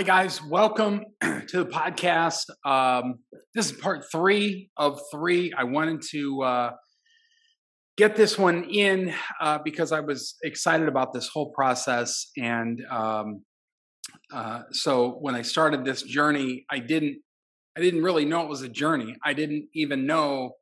Hi, guys. Welcome to the podcast. Um, this is part three of three. I wanted to uh, get this one in uh, because I was excited about this whole process. And um, uh, so when I started this journey, I didn't, I didn't really know it was a journey. I didn't even know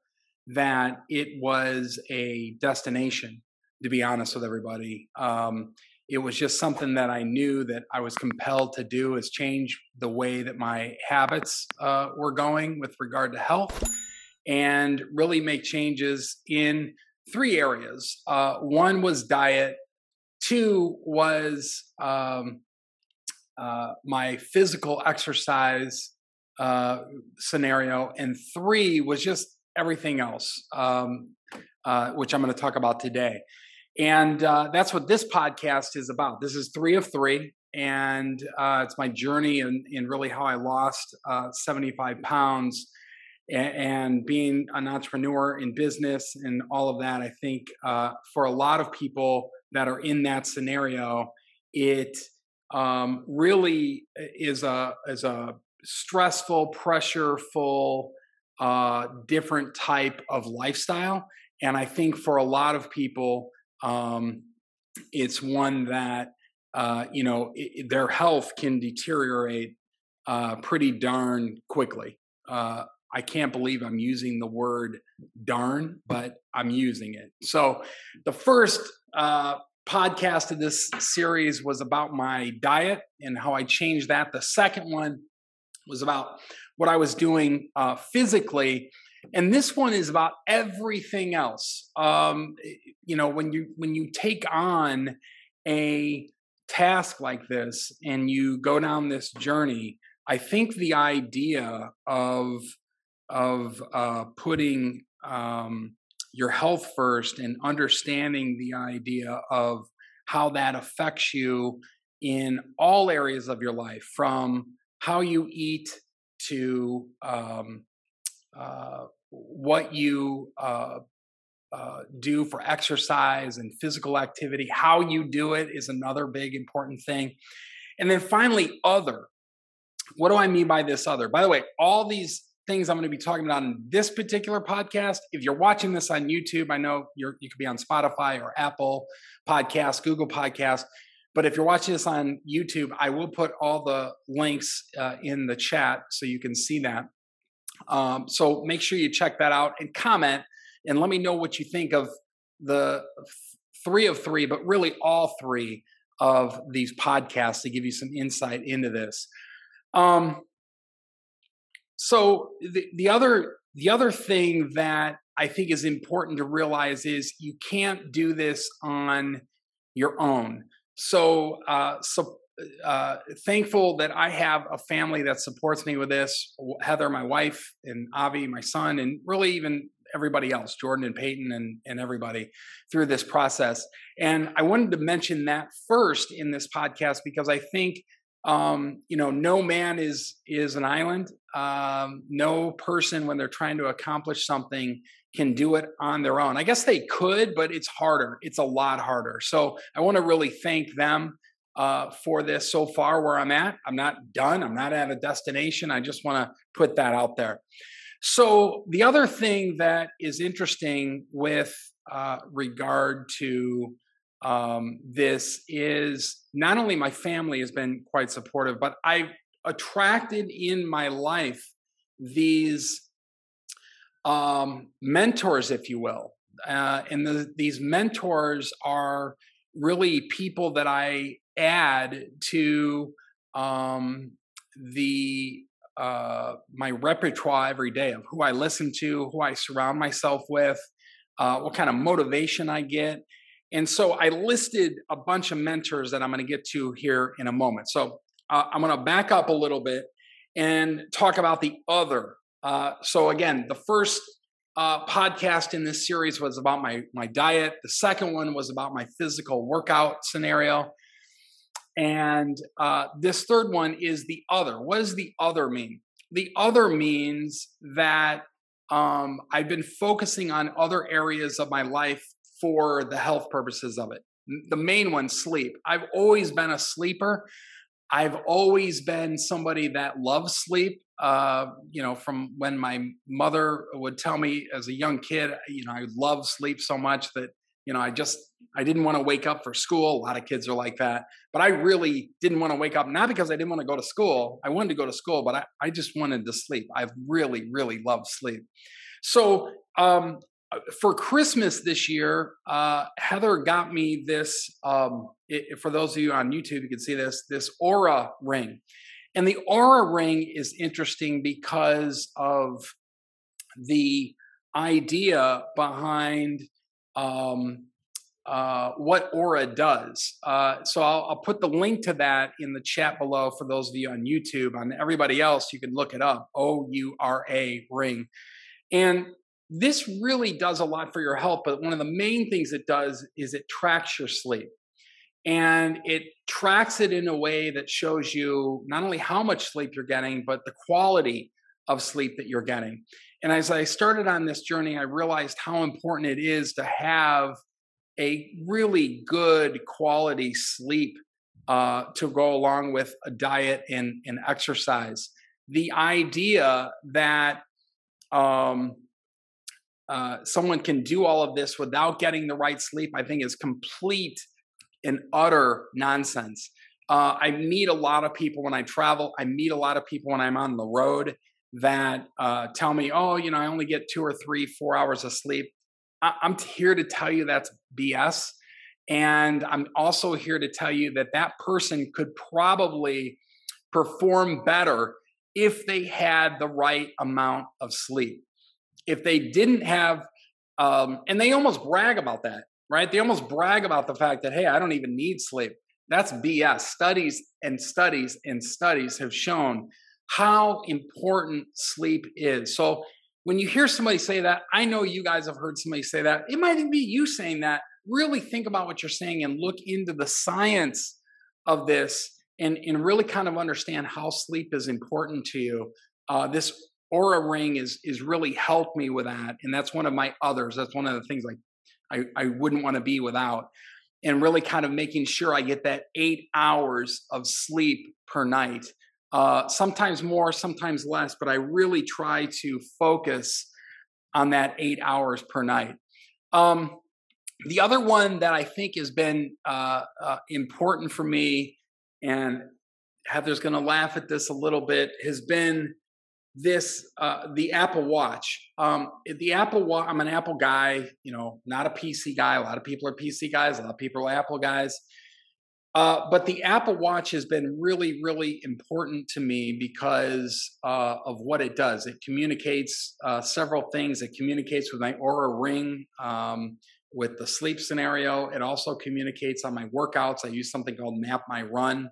that it was a destination. To be honest with everybody, um, it was just something that I knew that I was compelled to do is change the way that my habits uh, were going with regard to health and really make changes in three areas. Uh, one was diet, two was um, uh, my physical exercise uh, scenario, and three was just everything else, um, uh, which I'm going to talk about today. And uh, that's what this podcast is about. This is three of three, and uh, it's my journey and in, in, really how I lost uh, 75 pounds and, and, being an entrepreneur in business and all of that. I think uh, for a lot of people that are in that scenario, it um, really is a is a stressful, pressureful, uh, different type of lifestyle. And I think for a lot of people, um, it's one that uh, you know it, their health can deteriorate uh, pretty darn quickly. Uh, I can't believe I'm using the word darn, but I'm using it. So the first uh, podcast of this series was about my diet and how I changed that. The second one was about what I was doing uh, physically and this one is about everything else. Um, you know when you when you take on a task like this and you go down this journey i think the idea of of uh, putting um, your health first and understanding the idea of how that affects you in all areas of your life from how you eat to um, uh, what you uh, uh, do for exercise and physical activity. How you do it is another big important thing. And then finally, other. What do I mean by this other? By the way, all these things I'm going to be talking about in this particular podcast. If you're watching this on YouTube, I know you're, you could be on Spotify or Apple Podcast, Google Podcast. But if you're watching this on YouTube, I will put all the links uh, in the chat so you can see that. Um, so make sure you check that out and comment and let me know what you think of the three of three, but really all three of these podcasts to give you some insight into this. Um, so the, the other the other thing that I think is important to realize is you can't do this on your own. So, uh, so uh, thankful that I have a family that supports me with this. Heather, my wife, and Avi, my son, and really even everybody else, Jordan and Peyton, and and everybody through this process. And I wanted to mention that first in this podcast because I think um, you know no man is is an island. Um, no person when they're trying to accomplish something can do it on their own. I guess they could, but it's harder. It's a lot harder. So I want to really thank them uh, for this so far where I'm at. I'm not done. I'm not at a destination. I just want to put that out there. So, the other thing that is interesting with uh, regard to um, this is not only my family has been quite supportive, but I've attracted in my life these um, mentors, if you will. Uh, and the, these mentors are really people that I add to um, the uh, my repertoire every day of who I listen to, who I surround myself with, uh, what kind of motivation I get. And so I listed a bunch of mentors that I'm going to get to here in a moment. So uh, I'm going to back up a little bit and talk about the other. Uh, so again, the first uh, podcast in this series was about my my diet. The second one was about my physical workout scenario, and uh, this third one is the other. What does the other mean? The other means that um, I've been focusing on other areas of my life for the health purposes of it. The main one, sleep. I've always been a sleeper. I've always been somebody that loves sleep. Uh, you know, from when my mother would tell me as a young kid, you know, I love sleep so much that you know, I just I didn't want to wake up for school. A lot of kids are like that, but I really didn't want to wake up. Not because I didn't want to go to school. I wanted to go to school, but I, I just wanted to sleep. I really, really love sleep. So um, for Christmas this year, uh, Heather got me this. Um, it, for those of you on YouTube, you can see this this Oura ring, and the Oura ring is interesting because of the idea behind um, uh, what Oura does. Uh, so I'll, I'll, put the link to that in the chat below for those of you on YouTube. On everybody else, you can look it up. O U R A ring, and this really does a lot for your health. But one of the main things it does is it tracks your sleep. And it tracks it in a way that shows you not only how much sleep you're getting, but the quality of sleep that you're getting. And as I started on this journey, I realized how important it is to have a really good quality sleep uh, to go along with a diet and, and exercise. The idea that um, uh, someone can do all of this without getting the right sleep, I think is complete and utter nonsense. Uh, I meet a lot of people when I travel. I meet a lot of people when I'm on the road that uh, tell me, oh, you know, I only get two or three, four hours of sleep. I- I'm here to tell you that's BS. And I'm also here to tell you that that person could probably perform better if they had the right amount of sleep. If they didn't have, um, and they almost brag about that, right? They almost brag about the fact that, hey, I don't even need sleep. That's BS. Studies and studies and studies have shown how important sleep is. So when you hear somebody say that, I know you guys have heard somebody say that. It might even be you saying that. Really think about what you're saying and look into the science of this and, and really kind of understand how sleep is important to you. Uh, this Oura ring is is really helped me with that, and that's one of my others. That's one of the things like I, I wouldn't want to be without, and really kind of making sure I get that eight hours of sleep per night uh, sometimes more, sometimes less, but I really try to focus on that eight hours per night. Um, the other one that I think has been uh, uh, important for me, and Heather's going to laugh at this a little bit, has been this uh, the Apple Watch. Um, the Apple Watch. I'm an Apple guy, you know, not a PC guy. A lot of people are PC guys. A lot of people are Apple guys. Uh, but the Apple Watch has been really, really important to me because uh, of what it does. It communicates uh, several things. It communicates with my Oura Ring, um, with the sleep scenario. It also communicates on my workouts. I use something called Map My Run.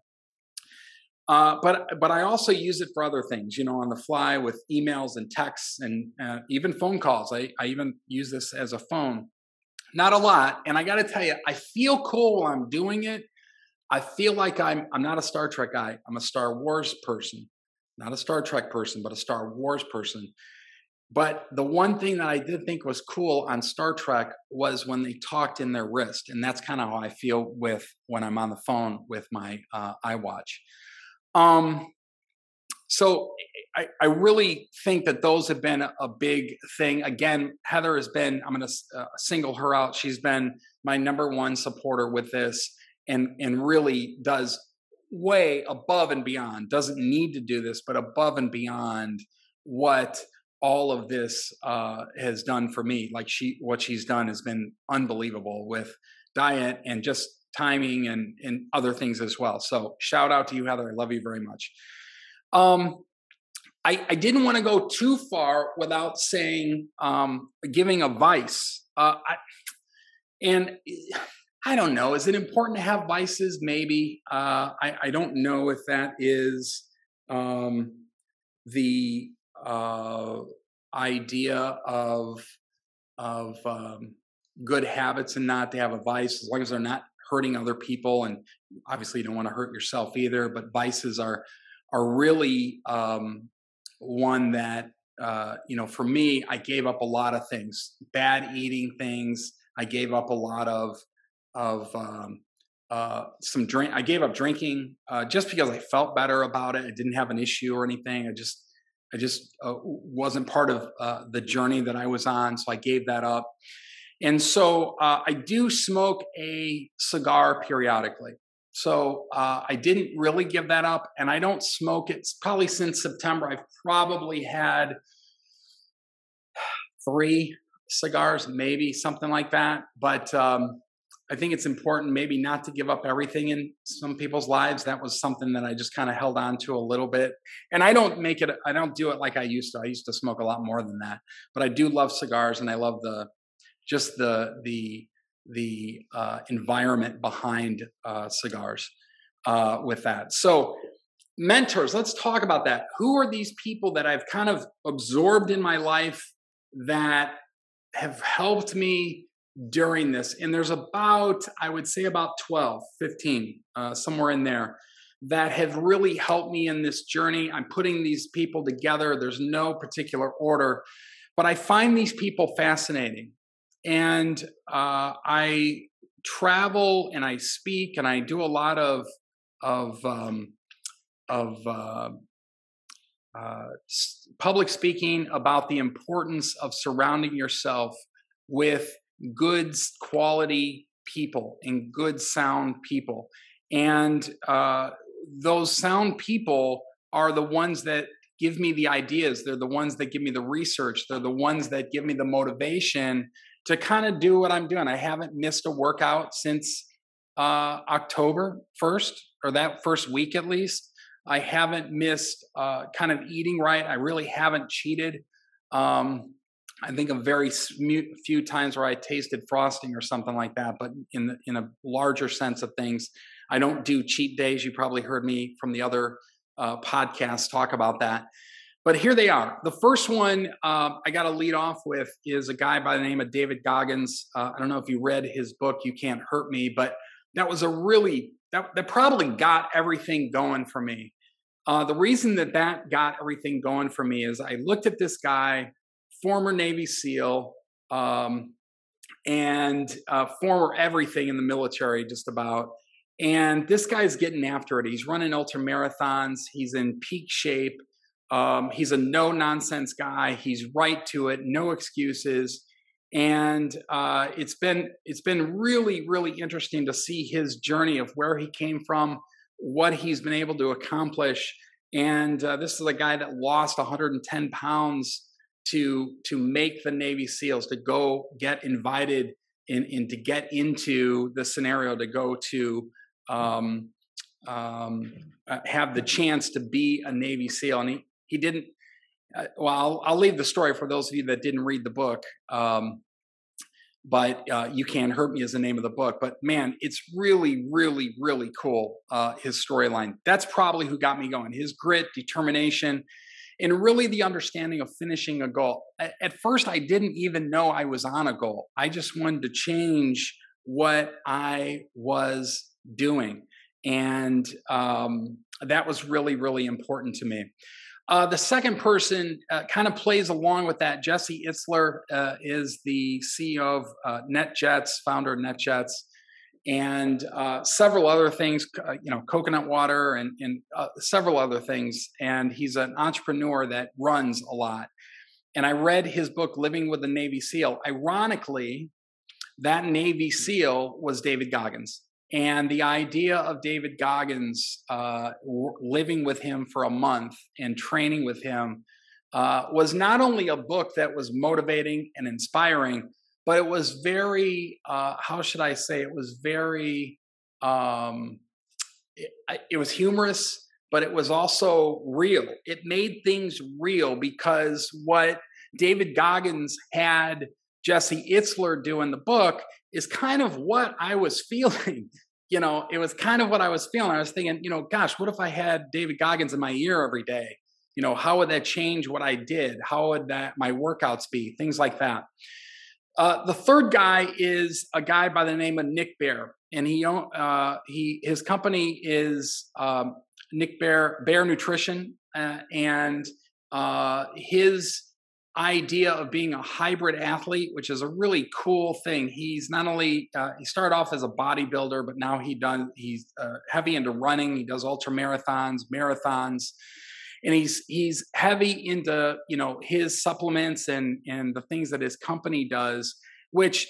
Uh, but but I also use it for other things, you know, on the fly with emails and texts and uh, even phone calls. I, I even use this as a phone. Not a lot, and I got to tell you, I feel cool while I'm doing it I feel like I'm I'm not a Star Trek guy. I'm a Star Wars person. Not a Star Trek person, but a Star Wars person. But the one thing that I did think was cool on Star Trek was when they talked in their wrist, and that's kind of how I feel with when I'm on the phone with my uh, iWatch. Um, so I, I, really think that those have been a, big thing. Again, Heather has been, I'm going to uh, single her out. She's been my number one supporter with this and and really does way above and beyond doesn't need to do this but above and beyond what all of this uh, has done for me. Like she what she's done has been unbelievable with diet and just timing and and other things as well. So shout out to you heather. I love you very much. Um i i didn't want to go too far without saying um giving advice. Uh I, and I don't know. Is it important to have vices? Maybe. Uh, I, I don't know if that is um, the uh, idea of of um, good habits and not to have a vice as long as they're not hurting other people. And obviously, you don't want to hurt yourself either. But vices are are really um, one that uh, you know. For me, I gave up a lot of things, bad eating things. I gave up a lot of of um, uh, some drink. I gave up drinking uh, just because I felt better about it. I didn't have an issue or anything. I just I just uh, wasn't part of uh, the journey that I was on, so I gave that up. And so uh, I do smoke a cigar periodically. So uh, I didn't really give that up, and I don't smoke it probably since September. I've probably had three cigars, maybe something like that. But um, I think it's important maybe not to give up everything in some people's lives. That was something that I just kind of held on to a little bit. And I don't make it, I don't do it like I used to. I used to smoke a lot more than that. But I do love cigars and I love the, just the, the, the uh, environment behind uh, cigars uh, with that. So, mentors, let's talk about that. Who are these people that I've kind of absorbed in my life that have helped me during this. And there's about, I would say, about 12, 15, uh, somewhere in there that have really helped me in this journey. I'm putting these people together. There's no particular order, but I find these people fascinating. And uh, I travel and I speak and I do a lot of of um, of uh, uh, public speaking about the importance of surrounding yourself with good quality people and good sound people. And uh, those sound people are the ones that give me the ideas. They're the ones that give me the research. They're the ones that give me the motivation to kind of do what I'm doing. I haven't missed a workout since uh, October 1st, or that first week at least. I haven't missed uh, kind of eating right. I really haven't cheated. Um, I think a very few times where I tasted frosting or something like that, but in the, in a larger sense of things, I don't do cheat days. You probably heard me from the other uh, podcasts talk about that. But here they are. The first one uh, I got to lead off with is a guy by the name of David Goggins. Uh, I don't know if you read his book, You Can't Hurt Me, but that was a really, that, that probably got everything going for me. Uh, the reason that that got everything going for me is I looked at this guy former Navy SEAL, um, and uh, former everything in the military, just about. And this guy's getting after it. He's running ultra marathons. He's in peak shape. Um, he's a no nonsense guy. He's right to it. No excuses. And uh, it's been it's been really really interesting to see his journey of where he came from, what he's been able to accomplish. And uh, this is a guy that lost 110 pounds to to make the Navy SEALs to go get invited in, in to get into the scenario to go to um, um, uh, have the chance to be a Navy SEAL, and he he didn't. Uh, well, I'll, I'll, leave the story for those of you that didn't read the book. Um, but uh, you can't hurt me is the name of the book. But man, it's really, really, really cool. Uh, his storyline. That's probably who got me going. His grit, determination, and really the understanding of finishing a goal. At first, I didn't even know I was on a goal. I just wanted to change what I was doing. And um, that was really, really important to me. Uh, the second person uh, kind of plays along with that. Jesse Itzler uh, is the CEO of uh, NetJets, founder of NetJets and uh, several other things, uh, you know, coconut water and, and uh, several other things. And he's an entrepreneur that runs a lot. And I read his book, Living with a Navy SEAL. Ironically, that Navy SEAL was David Goggins. And the idea of David Goggins uh, living with him for a month and training with him uh, was not only a book that was motivating and inspiring, but it was very uh, how should i say it was very um, it, it, was humorous but it was also real. It made things real because what david goggins had jesse itzler do in the book is kind of what i was feeling you know it was kind of what i was feeling. I was thinking you know gosh what if i had david goggins in my ear every day? You know how would that change what i did? How would that my workouts be? Things like that uh, the third guy is a guy by the name of Nick Bare, and he uh, he his company is um, Nick Bare Bare Nutrition, uh, and uh, his idea of being a hybrid athlete, which is a really cool thing. He's not only uh, he started off as a bodybuilder, but now he done he's uh, heavy into running. He does ultra marathons, marathons, and he's he's heavy into you know his supplements and and the things that his company does, which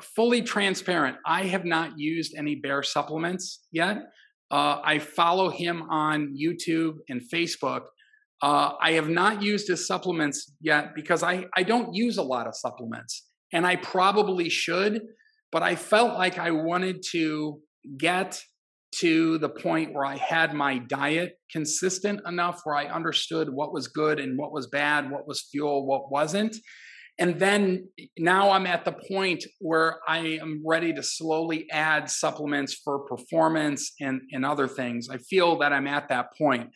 fully transparent. I have not used any Bare supplements yet. Uh, I follow him on YouTube and Facebook uh, I have not used his supplements yet because I, I don't use a lot of supplements and I probably should, but I felt like I wanted to get to the point where I had my diet consistent enough where I understood what was good and what was bad, what was fuel, what wasn't. And then now I'm at the point where I am ready to slowly add supplements for performance and, and other things. I feel that I'm at that point.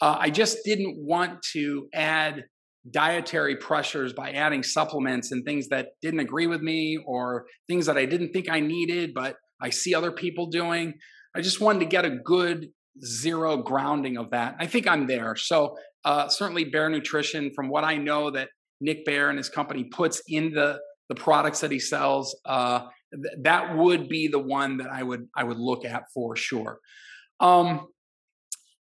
Uh, I just didn't want to add dietary pressures by adding supplements and things that didn't agree with me or things that I didn't think I needed, but I see other people doing. I just wanted to get a good zero grounding of that. I think I'm there. So uh, certainly Bare Nutrition, from what I know that Nick Bare and his company puts in the the products that he sells, uh, th- that would be the one that I would I would look at for sure. Um,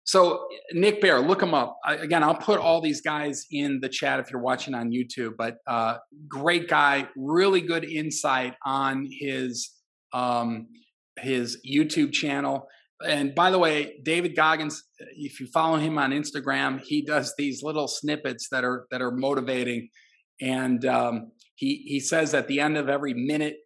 so Nick Bare, look him up. I, again, I'll put all these guys in the chat if you're watching on YouTube. But uh, great guy, really good insight on his um, his YouTube channel. And by the way, David Goggins, if you follow him on Instagram, he does these little snippets that are that are motivating. And um, he he says at the end of every minute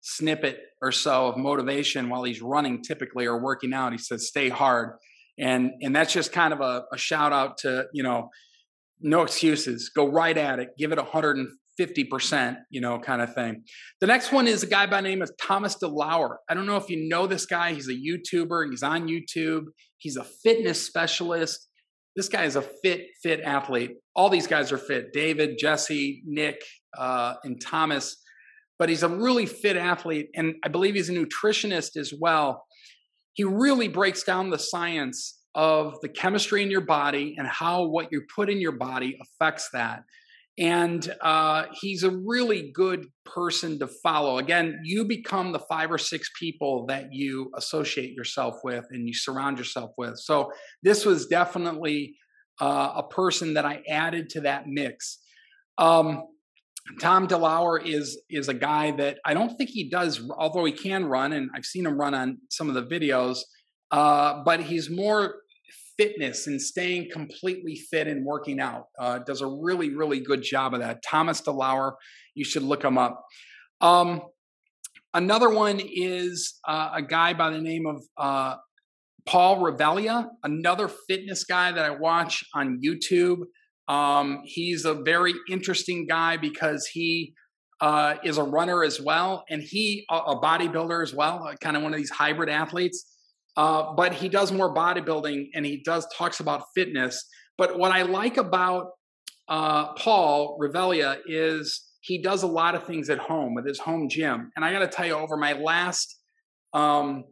snippet or so of motivation while he's running, typically or working out, he says, "Stay hard." and and that's just kind of a, a shout out to you know no excuses go right at it give it 150% you know kind of thing. The next one is a guy by name of thomas delauer. I don't know if you know this guy. He's a youtuber. He's on youtube. He's a fitness specialist. This guy is a fit fit athlete. All these guys are fit. David jesse nick uh, and thomas. But he's a really fit athlete and i believe he's a nutritionist as well. He really breaks down the science of the chemistry in your body and how what you put in your body affects that. And uh, he's a really good person to follow. Again, you become the five or six people that you associate yourself with and you surround yourself with. So this was definitely uh, a person that I added to that mix. Um, Tom DeLauer is is a guy that I don't think he does, although he can run, and I've seen him run on some of the videos. Uh, but he's more fitness and staying completely fit and working out. Uh, does a really really good job of that. Thomas DeLauer, you should look him up. Um, another one is uh, a guy by the name of uh, Paul Revelia, another fitness guy that I watch on YouTube. Um, he's a very interesting guy because he uh, is a runner as well, and he a, bodybuilder as well, uh, kind of one of these hybrid athletes. Uh, but he does more bodybuilding, and he does talks about fitness. But what I like about uh, Paul Revelia is he does a lot of things at home with his home gym. And I got to tell you, over my last um,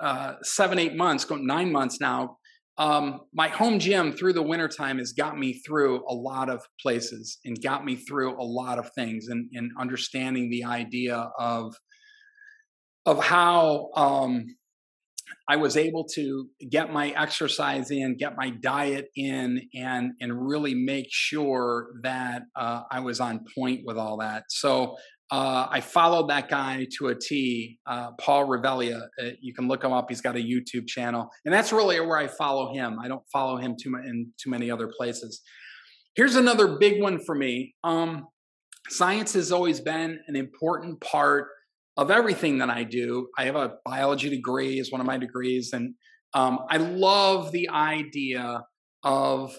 uh, seven, eight months, nine months now, um, my home gym through the wintertime has got me through a lot of places and got me through a lot of things and, and understanding the idea of of how um, I was able to get my exercise in, get my diet in, and and really make sure that uh, I was on point with all that. So uh, I followed that guy to a T, uh, Paul Revelia. Uh, you can look him up. He's got a YouTube channel, and that's really where I follow him. I don't follow him too in too many other places. Here's another big one for me. Um, science has always been an important part of everything that I do. I have a biology degree as one of my degrees, and um, I love the idea of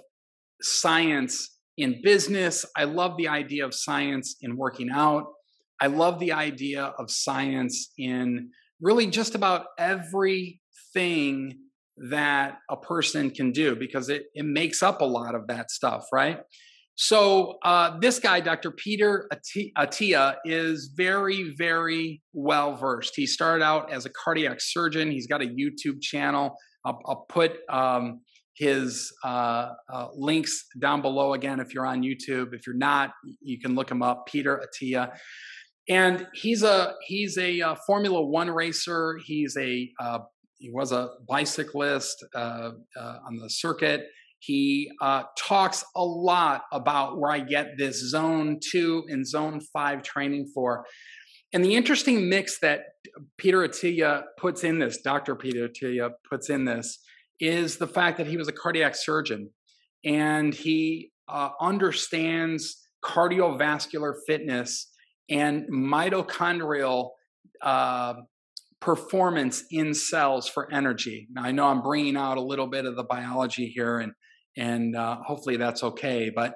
science in business. I love the idea of science in working out. I love the idea of science in really just about everything that a person can do because it, it makes up a lot of that stuff, right? So, uh, this guy, Dr. Peter Attia, is very, very well versed. He started out as a cardiac surgeon. He's got a YouTube channel. I'll, I'll put um, his uh, uh, links down below again if you're on YouTube. If you're not, you can look him up, Peter Attia. And he's a he's a uh, Formula One racer. He's a uh, he was a bicyclist uh, on the circuit. He talks a lot about where I get this zone two and zone five training for. And the interesting mix that Peter Attia puts in this, Dr. Peter Attia puts in this, is the fact that he was a cardiac surgeon and he uh, understands cardiovascular fitness and mitochondrial uh, performance in cells for energy. Now, I know I'm bringing out a little bit of the biology here, and and uh, hopefully that's okay. But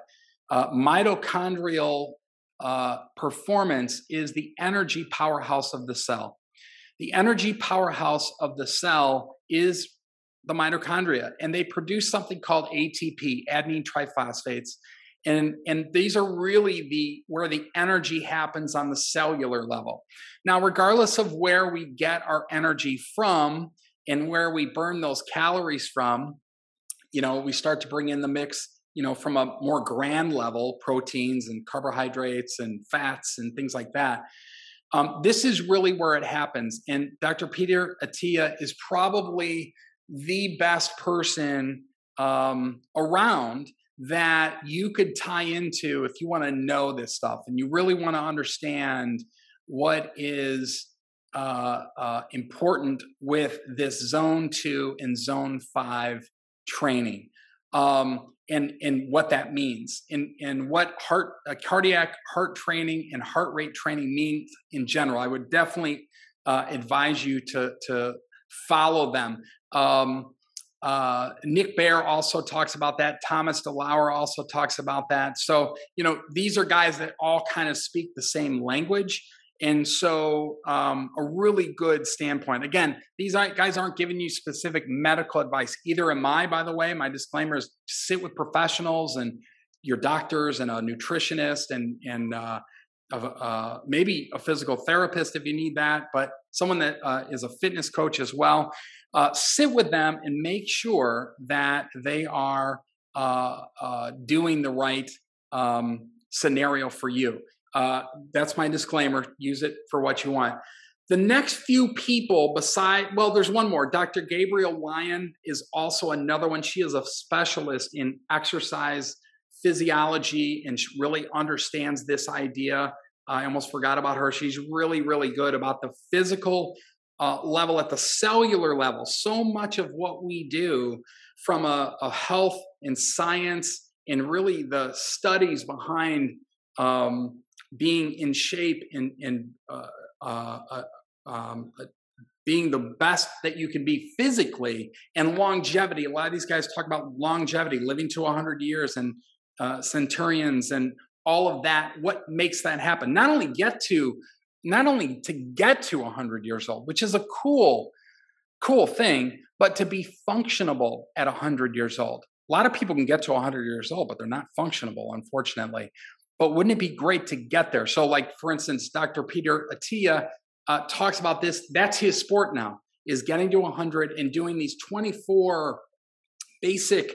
uh, mitochondrial uh, performance is the energy powerhouse of the cell. The energy powerhouse of the cell is the mitochondria, and they produce something called ATP, adenine triphosphates. And, and these are really the where the energy happens on the cellular level. Now, regardless of where we get our energy from and where we burn those calories from, you know, we start to bring in the mix, you know, from a more grand level, proteins and carbohydrates and fats and things like that. Um, this is really where it happens. And Dr. Peter Attia is probably the best person um, around that you could tie into if you want to know this stuff and you really want to understand what is uh, uh, important with this zone two and zone five training um, and and what that means and and what heart uh, cardiac heart training and heart rate training means in general i would definitely uh, advise you to to follow them um, uh, Nick Bare also talks about that. Thomas DeLauer also talks about that. So, you know, these are guys that all kind of speak the same language. And so, um, a really good standpoint. Again, these guys aren't giving you specific medical advice. Either am I, by the way. My disclaimer is sit with professionals and your doctors and a nutritionist and, and, uh, uh, maybe a physical therapist if you need that, but someone that uh, is a fitness coach as well uh, sit with them and make sure that they are uh, doing the right um, scenario for you. Uh, that's my disclaimer. Use it for what you want. The next few people, beside, well, there's one more. Dr. Gabrielle Lyon is also another one. She is a specialist in exercise physiology and she really understands this idea. I almost forgot about her. She's really, really good about the physical uh, level, at the cellular level, so much of what we do from a, a health and science and really the studies behind um, being in shape and, and uh, uh, uh um, uh, being the best that you can be physically and longevity. A lot of these guys talk about longevity, living to 100 years and uh, centurions and all of that. What makes that happen? Not only get to not only to get to 100 years old, which is a cool, cool thing, but to be functionable at 100 years old. A lot of people can get to 100 years old, but they're not functionable, unfortunately. But wouldn't it be great to get there? So, like for instance, Dr. Peter Attia uh, talks about this. That's his sport now, is getting to 100 and doing these 24 basic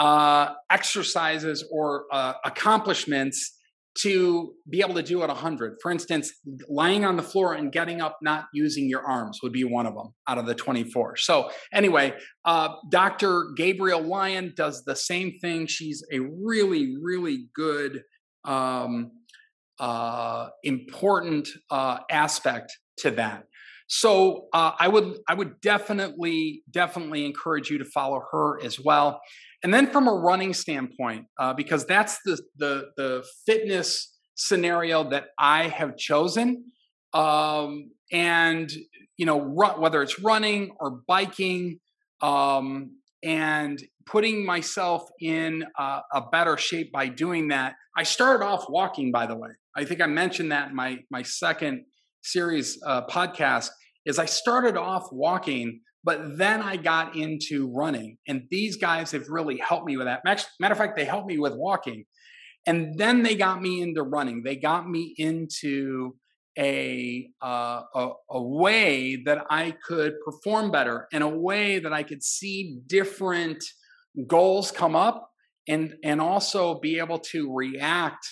uh, exercises or uh, accomplishments to be able to do it 100. For instance, lying on the floor and getting up, not using your arms would be one of them out of the 24. So, anyway, uh, Dr. Gabrielle Lyon does the same thing. She's a really, really good, um, uh, important uh, aspect to that. So uh, I would I would definitely definitely encourage you to follow her as well. And then from a running standpoint, uh, because that's the, the, the fitness scenario that I have chosen. Um, and, you know, run, whether it's running or biking, um, and putting myself in a, a better shape by doing that. I started off walking, by the way. I think I mentioned that in my my second series uh, podcast. Is I started off walking but then I got into running, and these guys have really helped me with that. Matter of fact, they helped me with walking, and then they got me into running. They got me into a, uh, a a way that I could perform better, in a way that I could see different goals come up and and also be able to react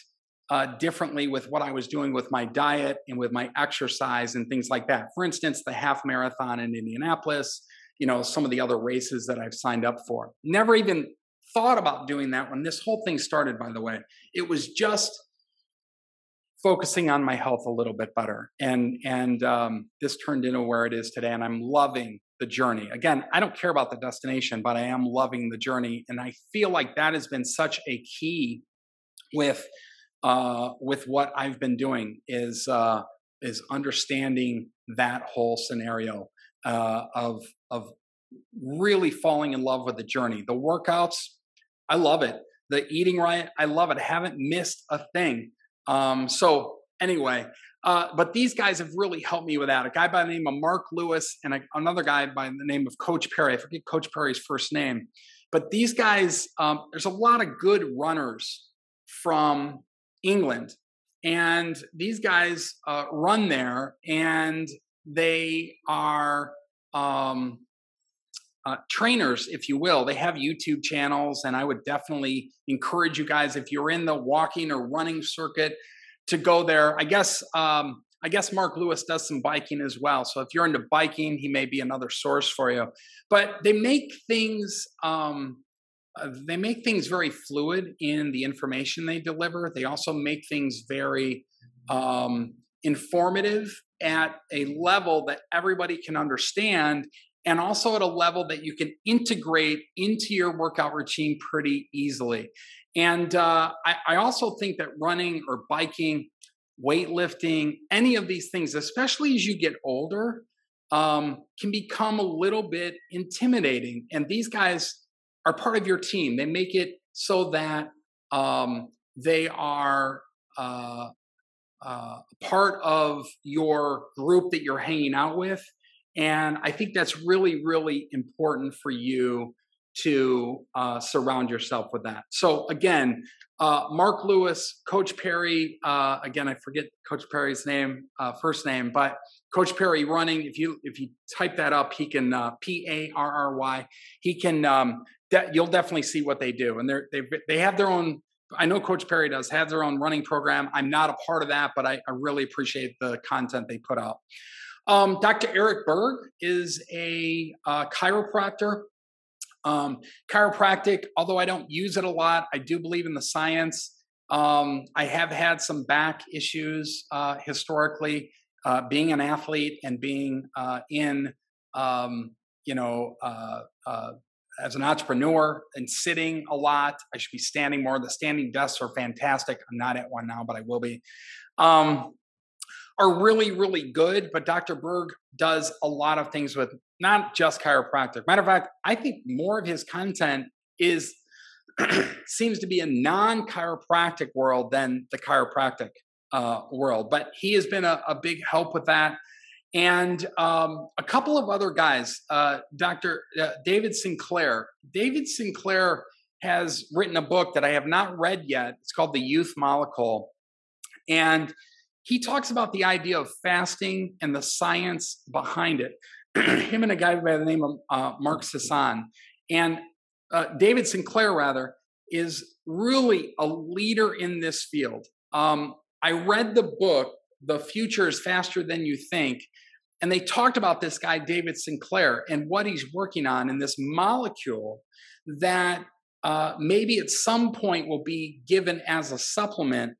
uh, differently with what I was doing with my diet and with my exercise and things like that. For instance, the half marathon in Indianapolis, you know, some of the other races that I've signed up for. Never even thought about doing that when this whole thing started, by the way. It was just focusing on my health a little bit better. And and um, this turned into where it is today. And I'm loving the journey. Again, I don't care about the destination, but I am loving the journey. And I feel like that has been such a key with uh, with what I've been doing is uh, is understanding that whole scenario uh, of of really falling in love with the journey. The workouts, I love it. The eating right, I love it. I haven't missed a thing. Um, so anyway, uh, but these guys have really helped me with that. A guy by the name of Mark Lewis and a, another guy by the name of Coach Parry. I forget Coach Parry's first name, but these guys, um, there's a lot of good runners from England. And these guys uh, run there and they are um, uh, trainers, if you will. They have YouTube channels, and I would definitely encourage you guys, if you're in the walking or running circuit, to go there. I guess um, I guess Mark Lewis does some biking as well. So if you're into biking, he may be another source for you. But they make things um, uh, they make things very fluid in the information they deliver. They also make things very um, informative at a level that everybody can understand and also at a level that you can integrate into your workout routine pretty easily. And uh, I, I also think that running or biking, weightlifting, any of these things, especially as you get older, um, can become a little bit intimidating. And these guys are part of your team. They make it so that um, they are uh, uh, part of your group that you're hanging out with. And I think that's really, really important for you to uh, surround yourself with that. So again, uh, Mark Lewis, Coach Parry. Uh, again, I forget Coach Parry's name, uh, first name, but Coach Parry running. If you if you type that up, he can uh, P A R R Y. He can um, de- you'll definitely see what they do. And they're, they they have their own. I know Coach Parry does have their own running program. I'm not a part of that, but I, I really appreciate the content they put out. Um, Dr. Eric Berg is a uh, chiropractor. Um, chiropractic, although I don't use it a lot, I do believe in the science. Um, I have had some back issues uh, historically, uh, being an athlete and being uh, in, um, you know, uh, uh, as an entrepreneur and sitting a lot. I should be standing more. The standing desks are fantastic. I'm not at one now, but I will be. Um, are really, really good, but Dr. Berg does a lot of things with not just chiropractic. Matter of fact, I think more of his content is seems to be a non-chiropractic world than the chiropractic uh, world. But he has been a, a big help with that and um, a couple of other guys, uh, Dr. Uh, David Sinclair. David Sinclair has written a book that I have not read yet. It's called The Youth Molecule. And he talks about the idea of fasting and the science behind it. Him and a guy by the name of uh, Mark Sisson. And uh, David Sinclair, rather, is really a leader in this field. Um, I read the book the future is faster than you think. And they talked about this guy, David Sinclair, and what he's working on in this molecule that uh, maybe at some point will be given as a supplement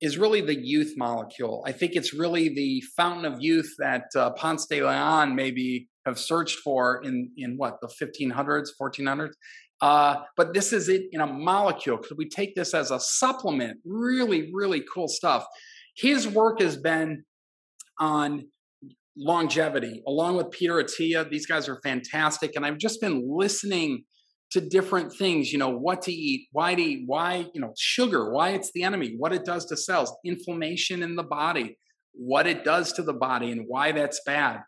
is really the youth molecule. I think it's really the fountain of youth that uh, Ponce de Leon maybe have searched for in, in what, the 1500s, 1400s? Uh, but this is it in a molecule. Could we take this as a supplement? Really, really cool stuff. His work has been on longevity, along with Peter Attia. These guys are fantastic. And I've just been listening to different things, you know, what to eat, why to eat, why, you know, sugar, why it's the enemy, what it does to cells, inflammation in the body, what it does to the body, and why that's bad.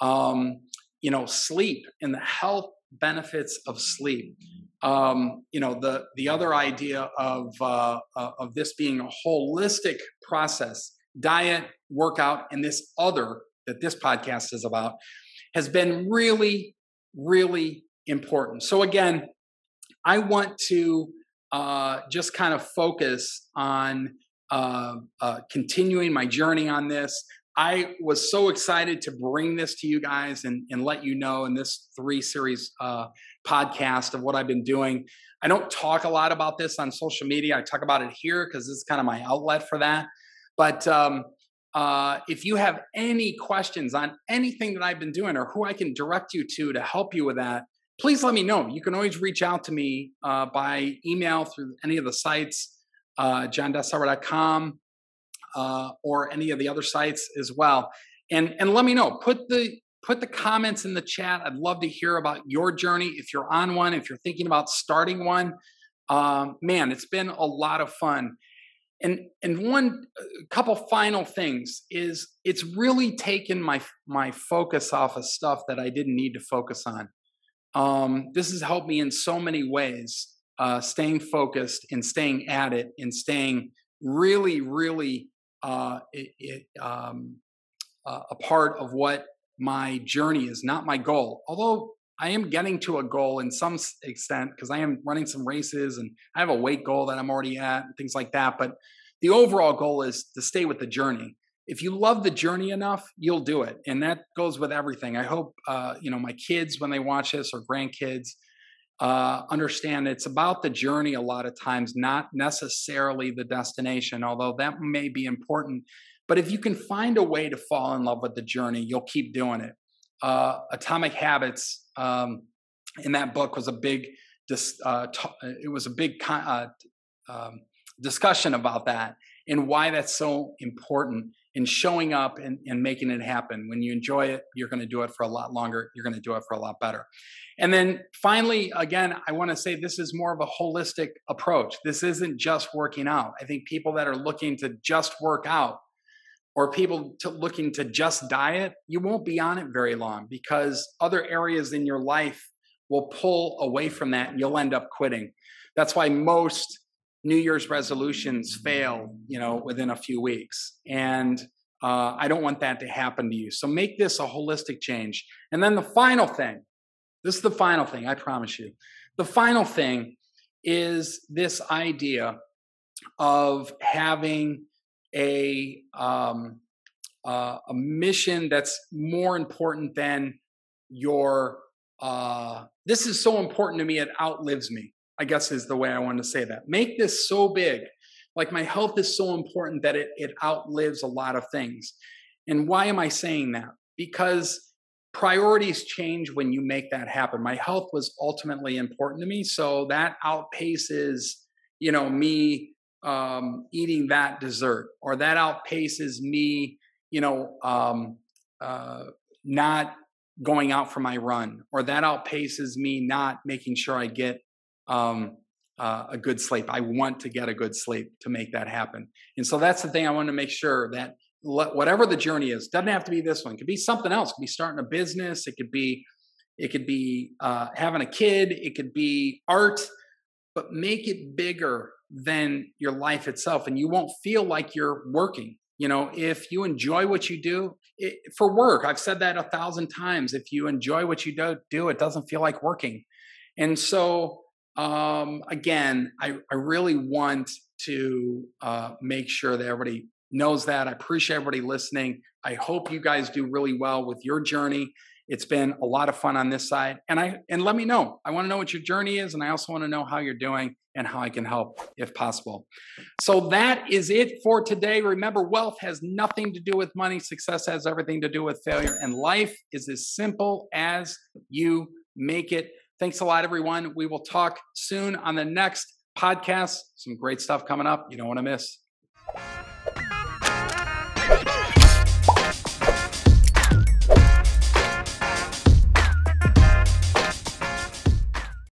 Um, you know, sleep and the health benefits of sleep um, you know the the other idea of uh, uh, of this being a holistic process diet workout and this other that this podcast is about has been really really important so again I want to uh, just kind of focus on uh, uh, continuing my journey on this. I was so excited to bring this to you guys and, and let you know in this three series uh, podcast of what I've been doing. I don't talk a lot about this on social media. I talk about it here because this is kind of my outlet for that. But um, uh, if you have any questions on anything that I've been doing or who I can direct you to to help you with that, please let me know. You can always reach out to me uh, by email through any of the sites, uh, uh, or any of the other sites as well. And, and let me know. Put the put the comments in the chat. I'd love to hear about your journey. If you're on one, if you're thinking about starting one, um, man, it's been a lot of fun. And and one couple final things is it's really taken my my focus off of stuff that I didn't need to focus on. Um, this has helped me in so many ways, uh, staying focused and staying at it and staying really, really uh, it, it, um, uh, a part of what my journey is, not my goal. Although I am getting to a goal in some extent because I am running some races and I have a weight goal that I'm already at and things like that. But the overall goal is to stay with the journey. If you love the journey enough, you'll do it, and that goes with everything. I hope uh, you know my kids when they watch this or grandkids uh, understand it's about the journey a lot of times, not necessarily the destination. Although that may be important, but if you can find a way to fall in love with the journey, you'll keep doing it. Uh, Atomic Habits um, in that book was a big. Uh, t- it was a big con- uh, um, discussion about that and why that's so important in showing up and, and making it happen. When you enjoy it, you're going to do it for a lot longer. You're going to do it for a lot better. And then finally, again, I want to say this is more of a holistic approach. This isn't just working out. I think people that are looking to just work out or people to looking to just diet, you won't be on it very long because other areas in your life will pull away from that and you'll end up quitting. That's why most New Year's resolutions fail, you know, within a few weeks. And uh, I don't want that to happen to you. So make this a holistic change. And then the final thing, this is the final thing, I promise you. The final thing is this idea of having a um, uh, a mission that's more important than your. Uh, this is so important to me; it outlives me. I guess is the way I want to say that. Make this so big. Like my health is so important that it, it outlives a lot of things. And why am I saying that? Because priorities change when you make that happen. My health was ultimately important to me. So that outpaces, you know, me um, eating that dessert or that outpaces me, you know, um, uh, not going out for my run or that outpaces me not making sure I get um, uh, a good sleep. I want to get a good sleep to make that happen. And so that's the thing I want to make sure that whatever the journey is, doesn't have to be this one. It could be something else. It could be starting a business. It could be, it could be uh, having a kid. It could be art, but make it bigger than your life itself, and you won't feel like you're working. You know, if you enjoy what you do it, for work, I've said that a thousand times. If you enjoy what you do, do it doesn't feel like working. And so um, again, I, I really want to uh, make sure that everybody knows that. I appreciate everybody listening. I hope you guys do really well with your journey. It's been a lot of fun on this side. And I and let me know. I want to know what your journey is and I also want to know how you're doing and how I can help if possible. So that is it for today. Remember wealth has nothing to do with money, success has everything to do with failure and life is as simple as you make it. Thanks a lot, everyone. We will talk soon on the next podcast. Some great stuff coming up. You don't want to miss.